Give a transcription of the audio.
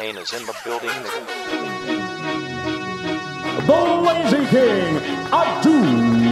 Kane is in the building. The Lazy King, Abdul